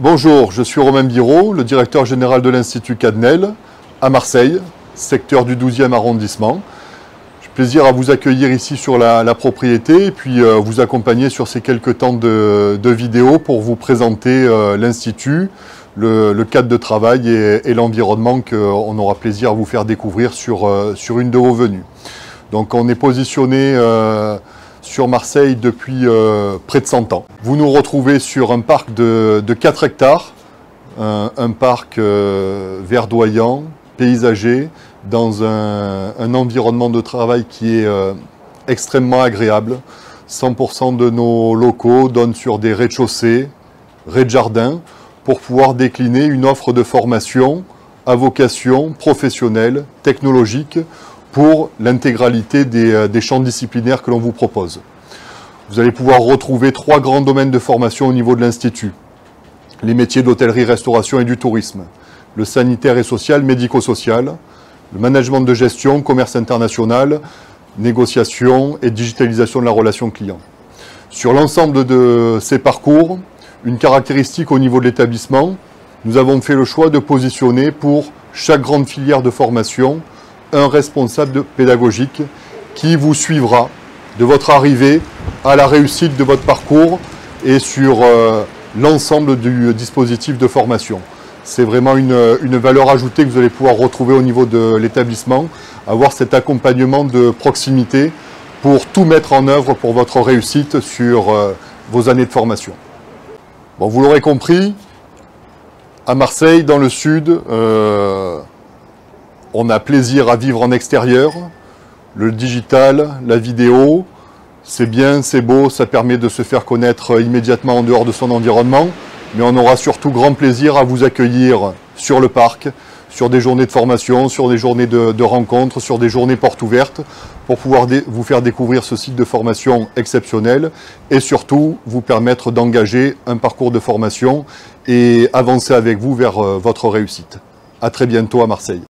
Bonjour, je suis Romain Biro, le directeur général de l'Institut Cadnel à Marseille, secteur du 12e arrondissement. J'ai plaisir à vous accueillir ici sur la, propriété et puis euh, vous accompagner sur ces quelques temps de, vidéos pour vous présenter euh, l'Institut, le, cadre de travail et, l'environnement qu'on aura plaisir à vous faire découvrir sur, euh, sur une de vos venues. Donc on est positionné sur Marseille depuis euh, près de 100 ans. Vous nous retrouvez sur un parc de, 4 hectares, un, parc euh, verdoyant, paysager, dans un, environnement de travail qui est euh, extrêmement agréable. 100% de nos locaux donnent sur des rez-de-chaussée, rez-de-jardin, pour pouvoir décliner une offre de formation à vocation professionnelle, technologique, pour l'intégralité euh, des, champs disciplinaires que l'on vous propose. Vous allez pouvoir retrouver trois grands domaines de formation au niveau de l'Institut. Les métiers d'hôtellerie, restauration et du tourisme, le sanitaire et social, médico-social, le management de gestion, commerce international, négociation et digitalisation de la relation client. Sur l'ensemble de ces parcours, une caractéristique au niveau de l'établissement, nous avons fait le choix de positionner pour chaque grande filière de formation un responsable pédagogique qui vous suivra de votre arrivée à la réussite de votre parcours et sur euh, l'ensemble du dispositif de formation. C'est vraiment une, valeur ajoutée que vous allez pouvoir retrouver au niveau de l'établissement, avoir cet accompagnement de proximité pour tout mettre en œuvre pour votre réussite sur euh, vos années de formation. Bon, vous l'aurez compris, à Marseille, dans le sud, euh, on a plaisir à vivre en extérieur. Le digital, la vidéo, c'est bien, c'est beau, ça permet de se faire connaître immédiatement en dehors de son environnement, mais on aura surtout grand plaisir à vous accueillir sur le parc, sur des journées de formation, sur des journées de, rencontres, sur des journées portes ouvertes, pour pouvoir vous faire découvrir ce site de formation exceptionnel et surtout vous permettre d'engager un parcours de formation et avancer avec vous vers euh, votre réussite. A très bientôt à Marseille.